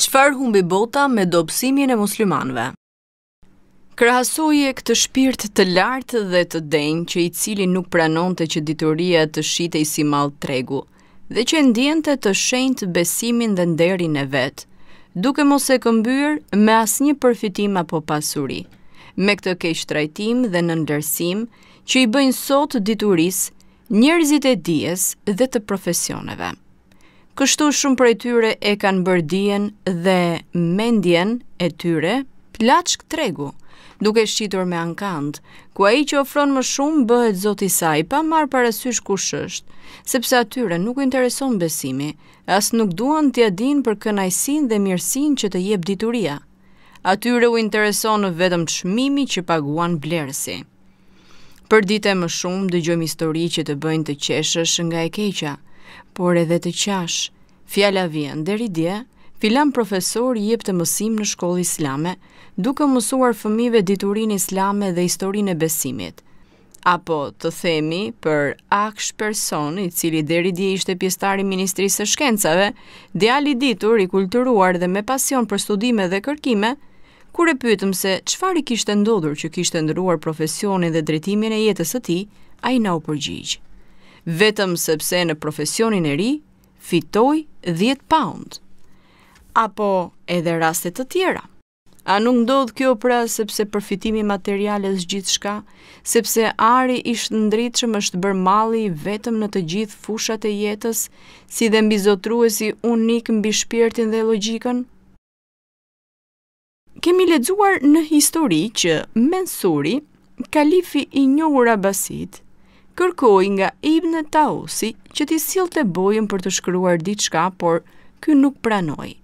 Çfarë humbi bota me dobësimin e muslimanëve? Krahasoje këtë shpirt të lartë dhe të denjë që i cili nuk pranonte që dituria të shitej si mall tregu dhe që e ndjente të shenjtë besimin dhe nderin e vet, duke mos e këmbyer me asnjë përfitim apo pasuri. Me këtë keqtrajtim dhe nënvlerësim që i bëjnë sot diturisë njerëzit e dijes dhe të profesioneve. Kështu shumë prej tyre e kanë bërë dijen dhe mendjen e tyre plaçkë tregu, duke shitur me ankand, ku ai që ofron më shumë bëhet zoti i saj, pa marrë parasysh kush është, sepse atyre nuk u intereson besimi, as nuk duan t'ia dinë për kënaqësinë dhe mirësinë që të jep dituria. Atyre u intereson vetëm çmimi që paguan blerësi. Për ditë e më shumë dëgjojmë histori që të bëjnë të qeshësh nga e keqja, por edhe të qash. Fjala vjen deri dje, filan profesor jepte mësim në shkollë islame, duke u mësuar fëmijëve diturinë islame dhe historinë e besimit. Apo të themi për aksh person i cili deri dje ishte pjesëtar i Ministrisë së Shkencave, djalë i ditur, i kulturuar dhe me pasion për studime dhe kërkime, Kur e pyetëm se çfarë i kishte ndodhur që kishte ndërruar profesionin dhe drejtimin e jetës së tij, ai na u përgjigj, Vetëm sepse në profesionin e ri fitoj 10 paund. Apo edhe raste të tjera. A nuk ndodh kjo pra sepse përfitimi material është gjithçka, sepse ari i shndritshëm është bërë malli i vetëm në të gjithë fushat e jetës, si dhe mbizotëruesi unik mbi shpirtin dhe logjikën? Kemi lexuar në histori që Mensuri, kalifi i njohur abasid, kërkoi nga Ibn Tausi që t'i sillte bojën për të shkruar diçka, por ky nuk pranoi.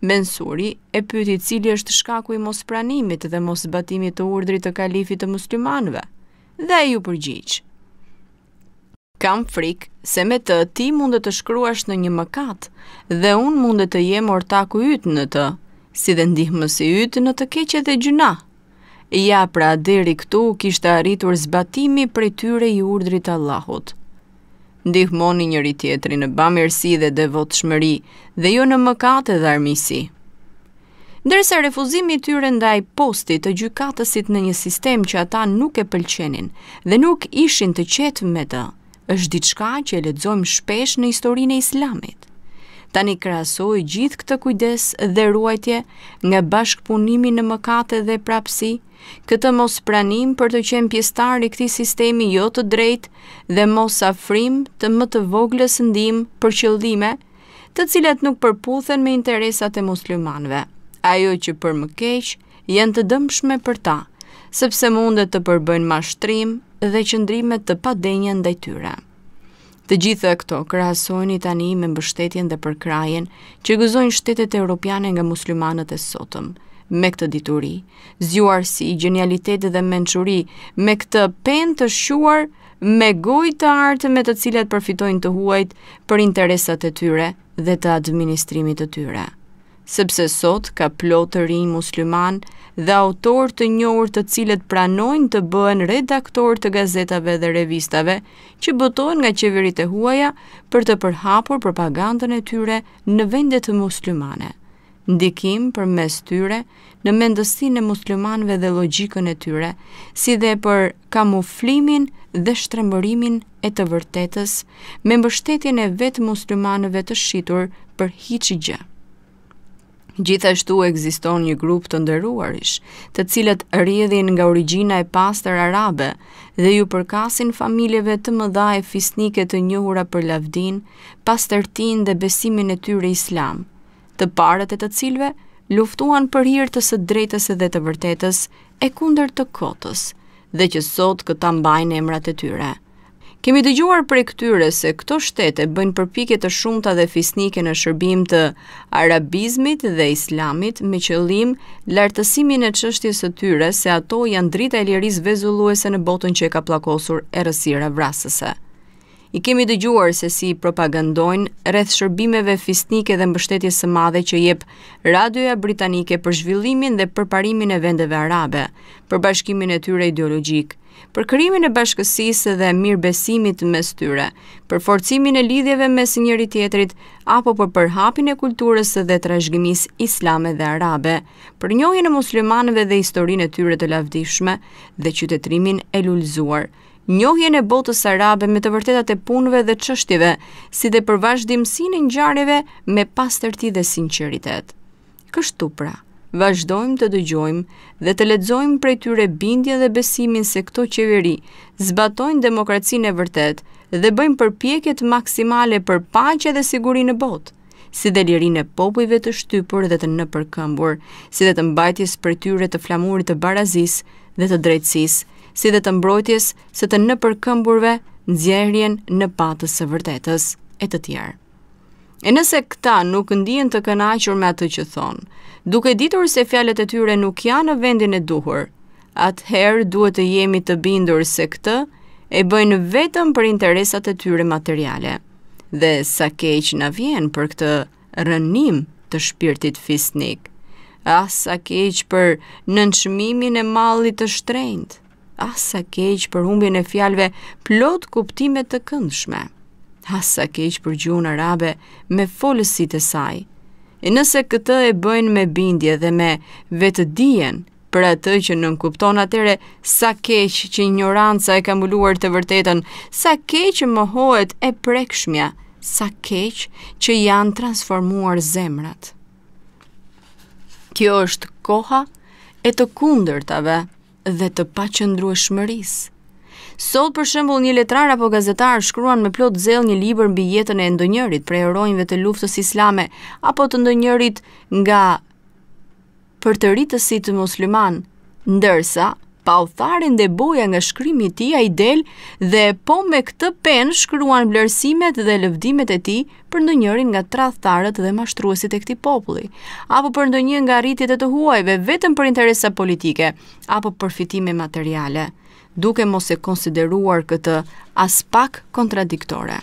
Mensuri e pyeti cili është shkaku i mospranimit dhe moszbatimit të urdhrit të kalifit të muslimanëve, dhe ai u përgjigj. Kam frikë se me të ti mund të shkruash ndonjë mëkat dhe unë mund të jem ortaku yt në të, si dhe ndihmësi yt në të keqe dhe gjynah. Ja pra deri këtu kishte arritur zbatimi prej tyre i urdhrit të Allahut. Ndihmoni njëri-tjetrin në bamirësi dhe devotshmëri dhe jo në mëkate dhe armiqësi. Ndërsa refuzimi i tyre ndaj postit të gjykatësit në një sistem që ata nuk e pëlqenin dhe nuk ishin të qetë me të, është diçka që e lexojmë shpesh në historinë e Islamit. Tani krahasoje gjithë këtë kujdes dhe ruajtje nga bashkëpunimi në mëkate dhe prapësi, këtë mospranim për të qenë pjesëtar i këtij sistemi jo të drejtë dhe mosafrim të më të voglës ndihmë për qëllime, të cilat nuk përputhen me interesat e muslimanëve, ajo që për më keq janë të dëmshme për ta, sepse mundet të përbëjnë mashtrim dhe qëndrime të padenja ndaj tyre. Të gjitha këto krahasojni tani me mbështetjen dhe përkrahjen që gëzojnë shtetet europiane nga muslimanët e sotëm. Me këtë dituri, zgjuarsi, gjenialitet dhe mençuri, me këtë penë të shquar me gojë të artë me të cilat përfitojnë të huajt për interesat e tyre dhe të administrimit të tyre. Sepse sot ka plot të rinj muslimanë dhe autorë të njohur të cilët pranojnë të bëhen redaktorë të gazetave dhe revistave që botohen nga qeveritë e huaja për të përhapur propagandën e tyre në vendet muslimane. Ndikim përmes tyre në mendësinë e muslimanëve dhe logjikën e tyre, si dhe për kamuflimin dhe shtrembërimin e të vërtetës me mbështetjen e vetë muslimanëve të shitur për hiç gjë. Gjithashtu ekziston një grup të nderuarish, të cilët rrjedhin nga origjina e pastër arabe dhe iu përkasin familjeve të mëdha e fisnike të njohura për lavdinë, pastërtinë dhe besimin e tyre islam. të parët e të cilëve luftuan për hir të së drejtës dhe të vërtetës e kundër të kotës, dhe që sot këta mbajnë emrat e tyre. Kemi dëgjuar prej këtyre se këto shtete bëjnë përpjekje të shumta dhe fisnike në shërbim të arabizmit dhe islamit me qëllim lartësimin e çështjes së tyre se ato janë drita e lirisë vezulluese në botën që e ka pllakosur errësira vrasëse. I kemi dëgjuar se si propagandojnë rreth shërbimeve fisnike dhe mbështetjes së madhe që jep radioja britanike për zhvillimin dhe përparimin e vendeve arabe, për bashkimin e tyre ideologjik, për krijimin e bashkësisë dhe mirëbesimit mes tyre, për forcimin e lidhjeve mes njëri-tjetrit apo për përhapjen e kulturës dhe trashëgimisë islame dhe arabe, për njohjen e muslimanëve dhe historinë e tyre të lavdishme dhe qytetërimin e lulëzuar. njohjen e botës arabe me të vërtetat e punëve dhe çështjeve, si dhe për vazhdimësinë e ngjarjeve me pastërti dhe sinqeritet. Kështu pra, vazhdojmë të dëgjojmë dhe të lexojmë prej tyre bindjen dhe besimin se këto qeveri zbatojnë demokracinë e vërtetë dhe bëjnë përpjekjet maksimale për paqe dhe siguri në botë. si dhe lirinë e popujve të shtypur dhe të nëpërkëmbur, si dhe të mbajtjes për tyre të flamurit të barazisë dhe të drejtësisë, si dhe të mbrojtjes së të nëpërkëmburve nxjerrjen në pah të së vërtetës, e të tjerë. E nëse këta nuk ndihen të kënaqur me atë që thonë, duke ditur se fjalët e tyre nuk janë në vendin e duhur, atëherë duhet të jemi të bindur se këtë e bëjnë vetëm për interesat e tyre materiale. Dhe sa keq na vjen për këtë rrënim të shpirtit fisnik. Ah sa keq për nënçmimin e mallit të shtrenjtë. Ah sa keq për humbjen e fjalëve plot kuptime të këndshme. Ah sa keq për gjuhën arabe me folësit e saj. E nëse këtë e bëjnë me bindje dhe me vetëdije, për atë që nënkupton atëherë sa keq që injoranca e ka mbuluar të vërtetën, sa keq që mohohet e prekshmja, sa keq që janë transformuar zemrat. Kjo është koha e të kundërtave dhe të paqëndrueshmërisë. Sot për shembull një letrar apo gazetar shkruan me plot zell një libër mbi jetën e ndonjërit prej heronjve të luftës islame apo të ndonjërit nga përtëritësit musliman, ndërsa, pa u tharë ende boja nga shkrimi i tij ai del dhe po me këtë penë shkruan vlerësimet dhe lëvdimet e tij për ndonjërin nga tradhtarët dhe mashtruesit e këtij populli, apo për ndonjë nga arritjet e të huajve vetëm për interesa politike apo përfitime materiale, duke mos e konsideruar këtë aspak kontradiktore.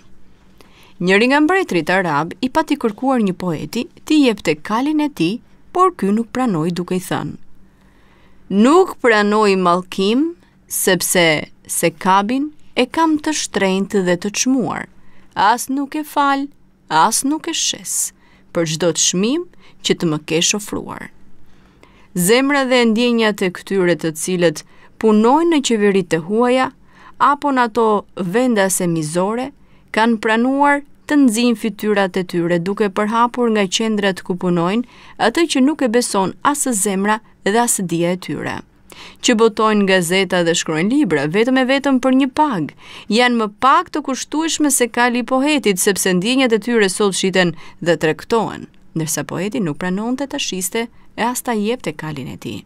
Njëri nga mbretërit arab i pati kërkuar një poeti t'i jepte kalin e tij, por ky nuk pranoi duke i thënë: Nuk pranoj mallkim sepse Sekabin e kam të shtrenjtë dhe të çmuar, as nuk e fal, as nuk e shes. për çdo çmim që të më kesh ofruar. Zemra dhe ndjenjat e këtyre të cilët punojnë në qeveritë e huaja apo në ato vendase mizore, kanë pranuar të nxijnë fytyrat e tyre duke përhapur nga qendrat ku punojnë atë që nuk e beson as zemra dhe as dija e tyre. që botojnë gazeta dhe shkruajnë libra, vetëm e vetëm për një pagë, janë më pak të kushtueshme se kali i poetit, sepse ndjenjat e tyre sot shiten dhe tregtohen, ndërsa poeti nuk pranonte ta shiste e as ta jepte kalin e tij.